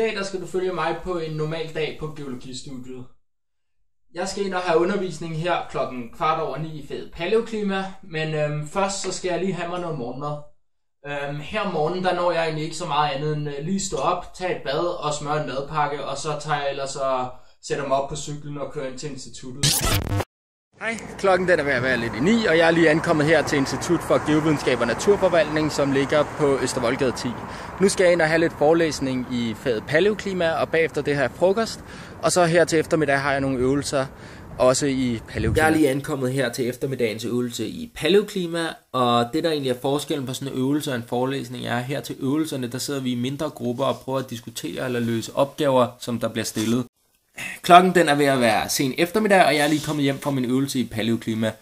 Dag der skal du følge mig på en normal dag på geologistudiet. Jeg skal ind og have undervisning her klokken kvart over ni i fed paleoklima, men øhm, først så skal jeg lige have mig noget morgenmad. Øhm, her om morgenen, der når jeg egentlig ikke så meget andet end øh, lige stå op, tage et bad og smøre en madpakke, og så tager jeg ellers og sætter mig op på cyklen og kører ind til instituttet. Hej, klokken den er ved at være lidt i 9, og jeg er lige ankommet her til Institut for Geovidenskab og Naturforvaltning, som ligger på Østervoldgade 10. Nu skal jeg ind og have lidt forelæsning i faget paleoklima, og bagefter det her frokost. Og så her til eftermiddag har jeg nogle øvelser, også i paleoklima. Jeg er lige ankommet her til eftermiddagens øvelse i paleoklima, og det der egentlig er forskellen på sådan en øvelse og en forelæsning er, her til øvelserne, der sidder vi i mindre grupper og prøver at diskutere eller løse opgaver, som der bliver stillet. Klokken den er ved at være sen eftermiddag, og jeg er lige kommet hjem fra min øvelse i paleoklima.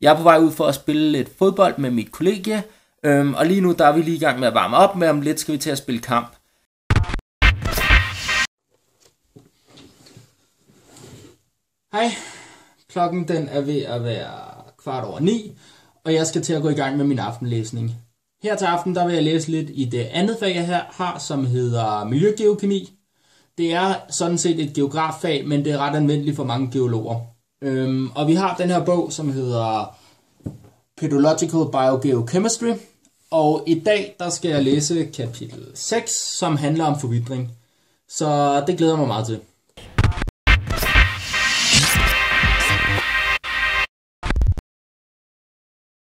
Jeg er på vej ud for at spille lidt fodbold med mit kollegie, øhm, og lige nu der er vi lige i gang med at varme op, men om lidt skal vi til at spille kamp. Hej, klokken den er ved at være kvart over ni, og jeg skal til at gå i gang med min aftenlæsning. Her til aften der vil jeg læse lidt i det andet fag, jeg her har, som hedder Miljøgeokemi. Det er sådan set et geograffag, men det er ret anvendeligt for mange geologer. Øhm, og vi har den her bog, som hedder Pedological Biogeochemistry, og i dag der skal jeg læse kapitel 6, som handler om forvidring. Så det glæder jeg mig meget til.